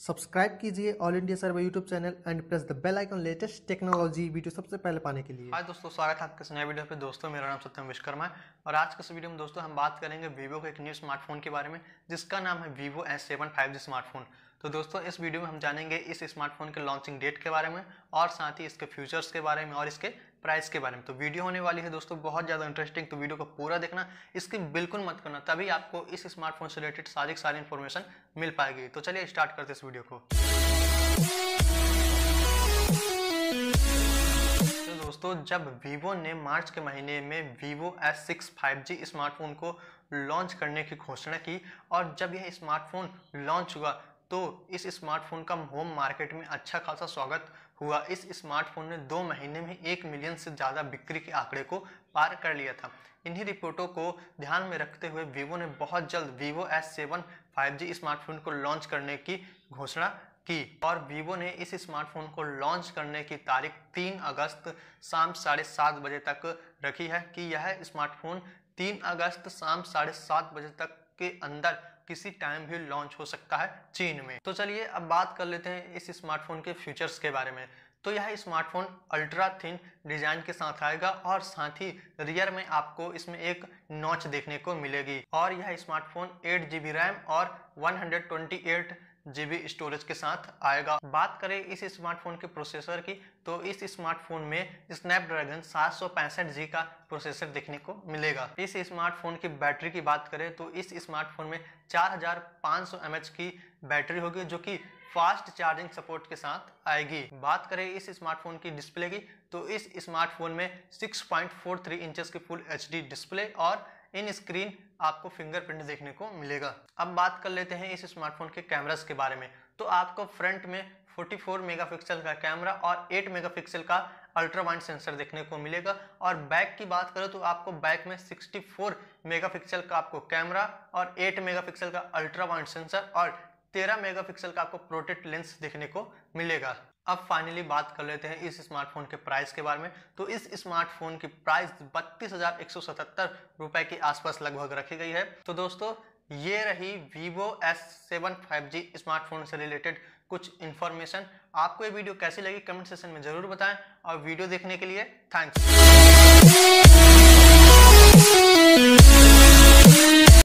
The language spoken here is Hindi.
सब्सक्राइब कीजिए all India survey YouTube channel and press the bell icon latest technology video सबसे पहले पाने के लिए। आज दोस्तों, स्वागत है आपके नए वीडियो पे। दोस्तों, मेरा नाम सत्यम विश्वकर्मा है और आज के इस वीडियो में दोस्तों हम बात करेंगे वीवो के एक न्यू स्मार्टफ़ोन के बारे में, जिसका नाम है Vivo S seven five G smartphone तो दोस्तों, इस वीडियो में हम जानेंगे इस स्मार्टफ़ोन के लॉन्चिंग डेट के बारे में और साथ ही इसके फ्यूचर्स के बारे में और इसके प्राइस के बारे में। तो वीडियो होने वाली है दोस्तों, बहुत ज़्यादा इंटरेस्टिंग तो वीडियो को पूरा देखना। इसकी बिल्कुल मत करना, तभी आपको इस स्मार्टफ़ोन से रिलेटेड सारी सारी इन्फॉर्मेशन मिल पाएगी। तो चलिए स्टार्ट करते इस वीडियो को। तो दोस्तों, जब वीवो ने मार्च के महीने में Vivo S six five G smartphone को लॉन्च करने की घोषणा की और जब यह स्मार्टफ़ोन लॉन्च हुआ तो इस स्मार्टफ़ोन का होम मार्केट में अच्छा खासा स्वागत हुआ। इस स्मार्टफ़ोन ने दो महीने में एक मिलियन से ज़्यादा बिक्री के आंकड़े को पार कर लिया था। इन्हीं रिपोर्टों को ध्यान में रखते हुए वीवो ने बहुत जल्द Vivo S seven, five G smartphone को लॉन्च करने की घोषणा की और वीवो ने इस स्मार्टफ़ोन को लॉन्च करने की तारीख तीन अगस्त शाम साढ़े सात बजे तक रखी है कि यह स्मार्टफ़ोन तीन अगस्त शाम साढ़े सात बजे तक के अंदर किसी टाइम भी लॉन्च हो सकता है चीन में। तो चलिए अब बात कर लेते हैं इस स्मार्टफ़ोन के फीचर्स के बारे में। तो यह स्मार्टफ़ोन अल्ट्रा थिन डिज़ाइन के साथ आएगा और साथ ही रियर में आपको इसमें एक नॉच देखने को मिलेगी। और यह स्मार्टफ़ोन एट जी रैम और 128 जीबी स्टोरेज के साथ आएगा। बात करें इस स्मार्टफ़ोन के प्रोसेसर की तो इस स्मार्टफ़ोन में स्नैपड्रैगन सात सौ जी का प्रोसेसर देखने को मिलेगा। इस स्मार्टफ़ोन की बैटरी की बात करें तो इस स्मार्टफ़ोन में 4500 mAh की बैटरी होगी, जो कि फास्ट चार्जिंग सपोर्ट के साथ आएगी। बात करें इस स्मार्टफ़ोन की डिस्प्ले की तो इस स्मार्टफ़ोन में 6.43 इंचेस की फुल एचडी डिस्प्ले और इन स्क्रीन आपको फिंगरप्रिंट देखने को मिलेगा। अब बात कर लेते हैं इस स्मार्टफ़ोन के कैमरास के बारे में। तो आपको फ्रंट में 44 मेगापिक्सल का कैमरा और 8 मेगापिक्सल का अल्ट्रा वाइड सेंसर देखने को मिलेगा। और बैक की बात करें तो आपको बैक में 64 मेगापिक्सल का आपको कैमरा और 8 मेगापिक्सल का अल्ट्रा वाइड सेंसर और 13 मेगापिक्सल का आपको प्रोटेक्ट लेंस देखने को मिलेगा। अब फाइनली बात कर लेते हैं इस स्मार्टफ़ोन के प्राइस के बारे में। तो इस स्मार्टफ़ोन की प्राइस बत्तीस हज़ार एक सौ सतहत्तर रुपए के आसपास लगभग रखी गई है। तो दोस्तों, ये रही Vivo S7 5G स्मार्टफ़ोन से रिलेटेड कुछ इन्फॉर्मेशन आपको ये वीडियो कैसी लगी कमेंट सेक्शन में ज़रूर बताएँ। और वीडियो देखने के लिए थैंक्स